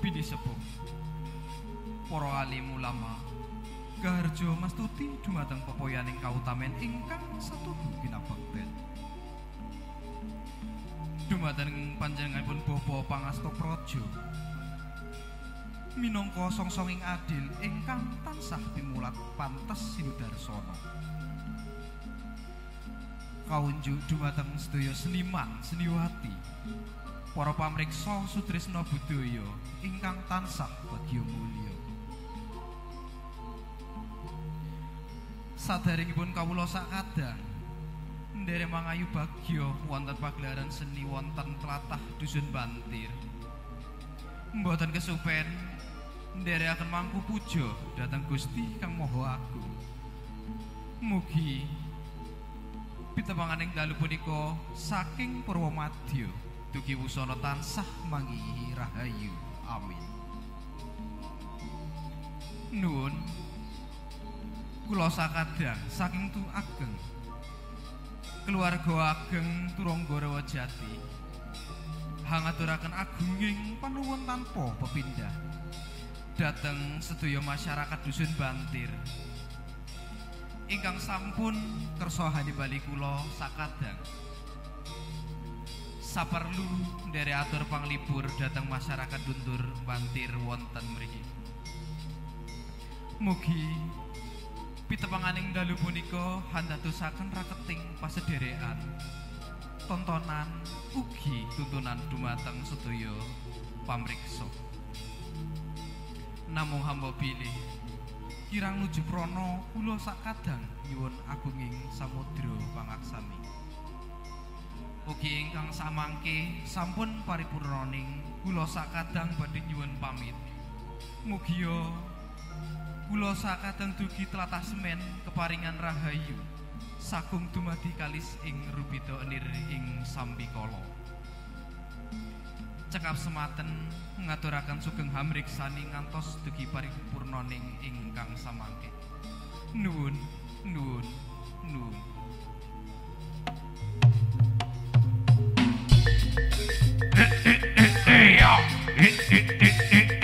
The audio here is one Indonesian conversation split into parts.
bini sepuh. Para alim ulama, Gaharjo mastuti dumateng pepoyaning kautamen ingkang satudu kinabakten. Dumateng panjenenganipun Bapa Pangasta Praja. minangka songsonging adil ingkang tansah pimulat pantes sinudarsana. Kaunjuk dumateng sedaya seniman seniwati. Para pamriksa sutresna budaya ingkang tansah bagya mulya. Sadaringipun kawula sakadang nderek mangayu bagya wonten pagelaran seni wonten tlatah dusun Bantir. Mboten kesupen nderekaken mangku puja dhateng Gusti Kang Maha Agung. Mugi pitepanganing dalu punika saking Purwamadya dugi wusana tansah manggihi rahayu. Amin. Nuwun. Kula sakadang saking tu ageng. Keluarga ageng Turanggara Jati hangaturaken agunging panuwun tanpa pepindah. Dhateng sedaya masyarakat dusun Bantir. Ingkang sampun kersa hanibali kula sakadang saperlu nderek atur panglipur dhateng masyarakat Duntur Bantir wonten mriki. Mugi pitepanganing dalu punika handadosaken raketing pasederekan tontonan ugi tuntunan dumateng sedaya pamriksa. Namung hamba pilih kirang nuju prana kula sakadang nyuwun agunging samudra pangaksami ugi ingkang samangke sampun paripurnaning kula sakadang badhe nyuwun pamit. Mugia kula sakadang dugi tlatah semen keparingan rahayu sagung dumadi kalis ing rubita enir ing sambikala. Cekap sematen ngaturaken sugeng hamriksani ngantos dugi paripurnaning ingkang samangke. Nuwun nuwun nuwun yeah.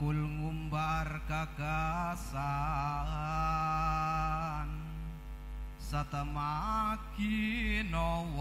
Tungkul ngumbar gagasan. Satemaki nawa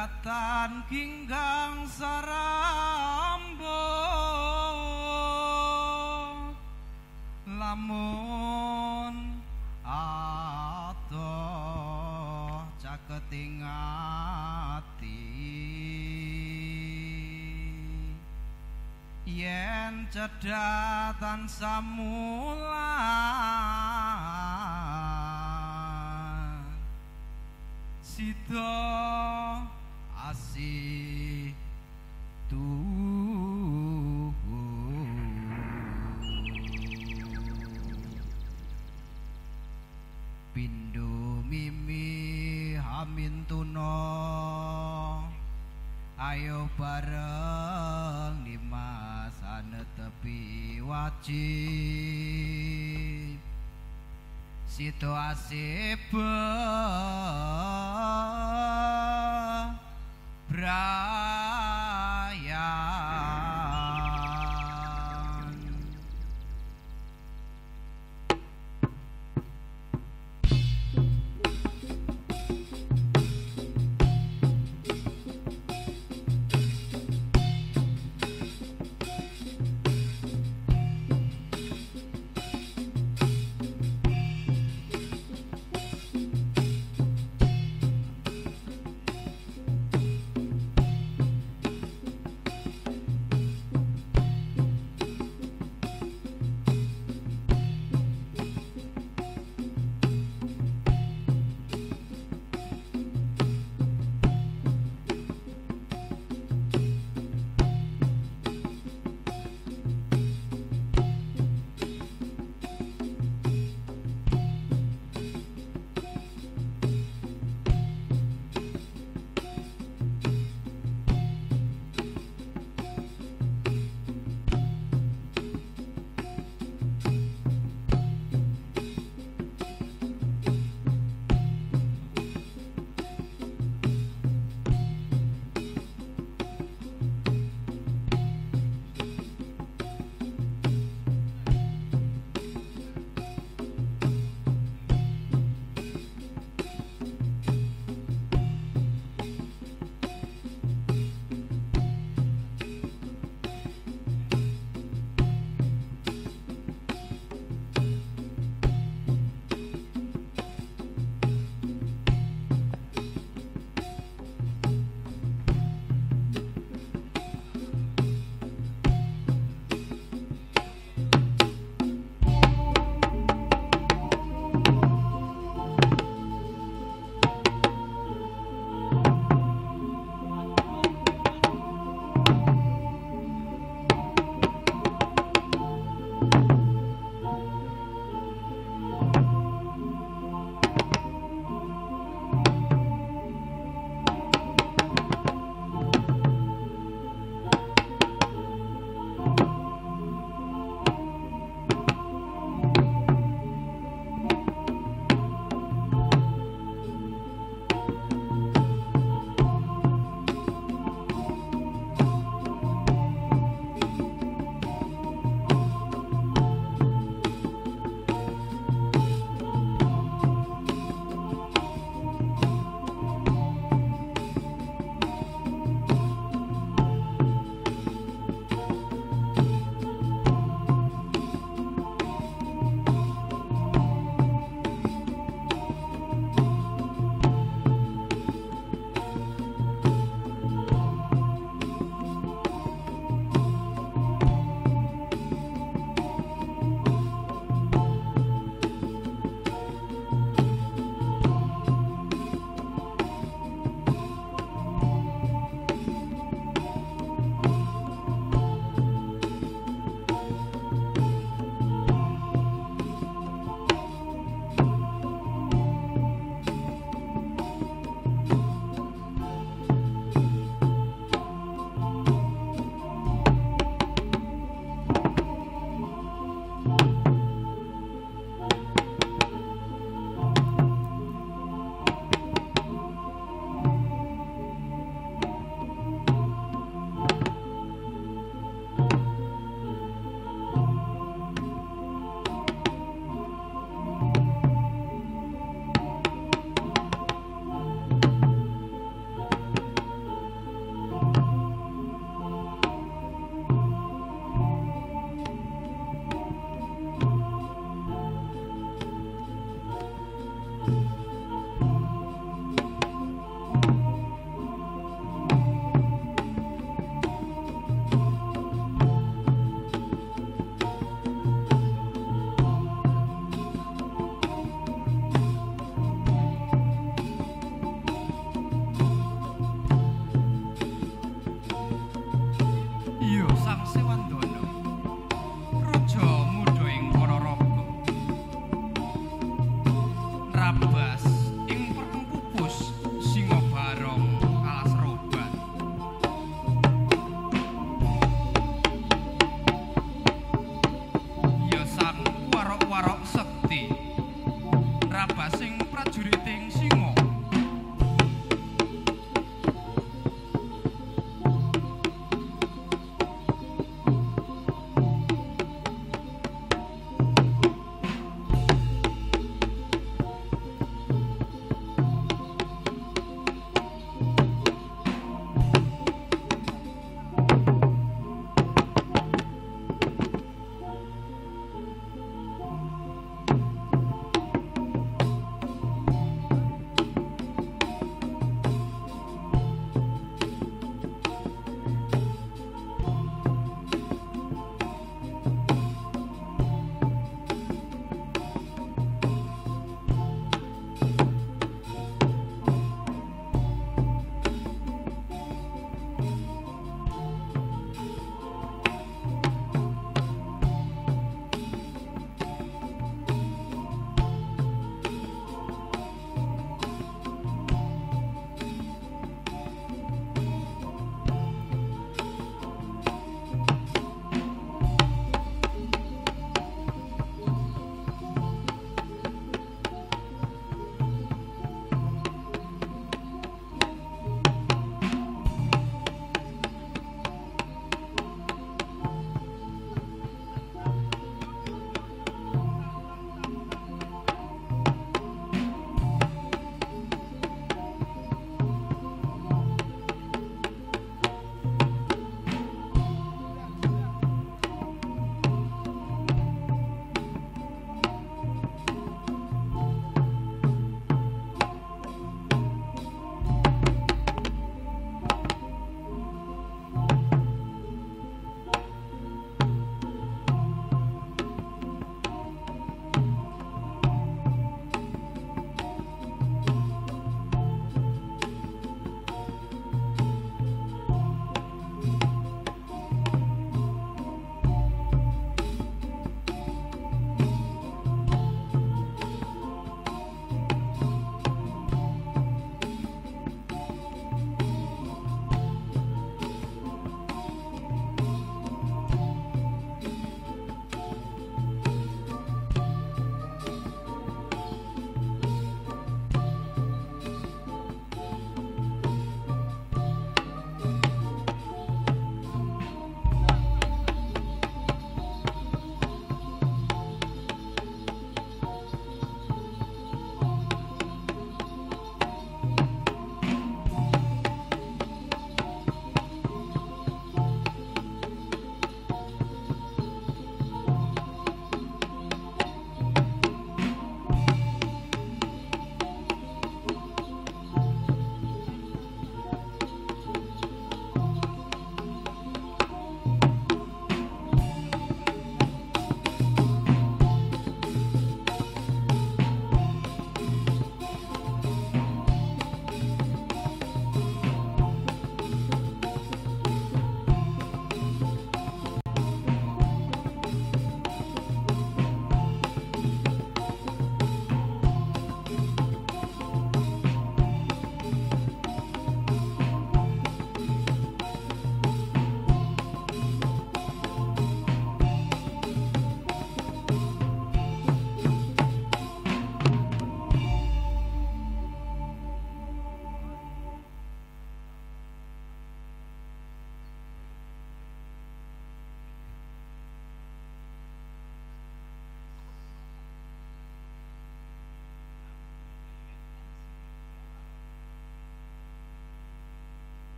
datan kinggang sarambo lamun adoh caketing ati yen cedatan samulan sida asih Pindu mimi hamin tuno. Ayo bareng di masa netepi wajib. Situasi be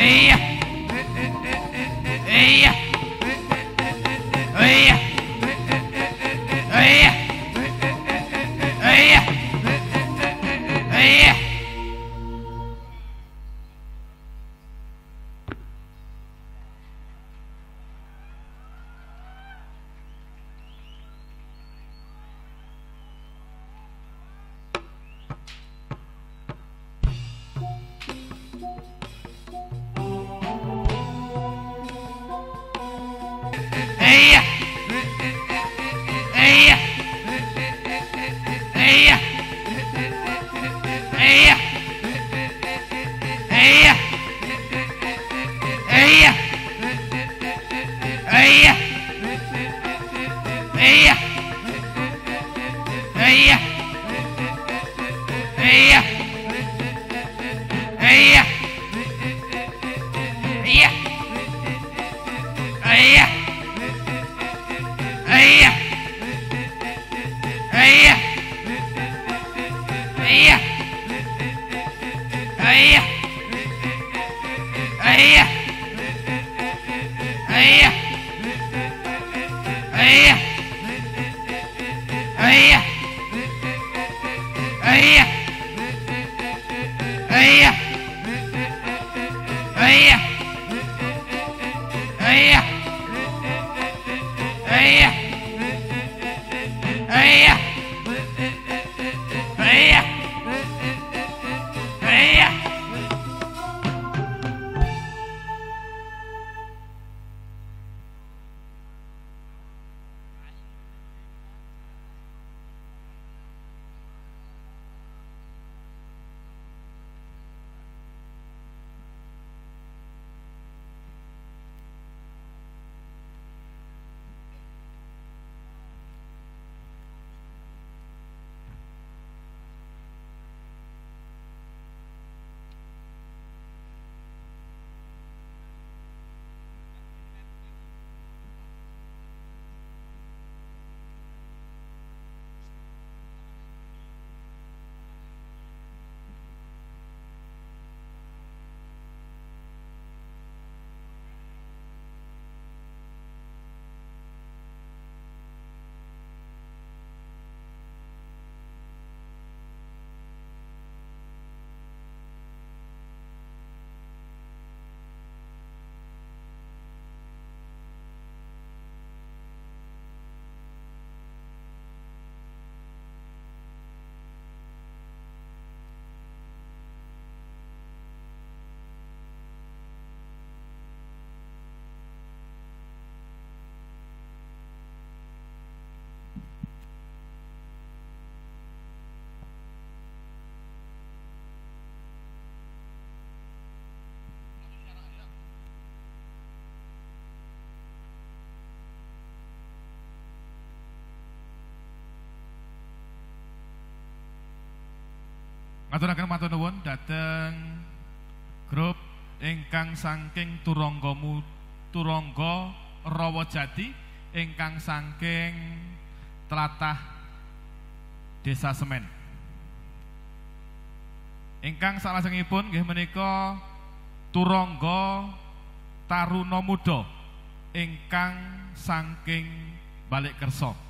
哎呀！Yeah. Ngaturaken matur nuwun dhateng grup ingkang saking Turangga Turangga Rawajati ingkang saking tlatah Desa Semen. Ingkang salajengipun nggih menika Turangga Taruna Muda ingkang saking Balik Kersa.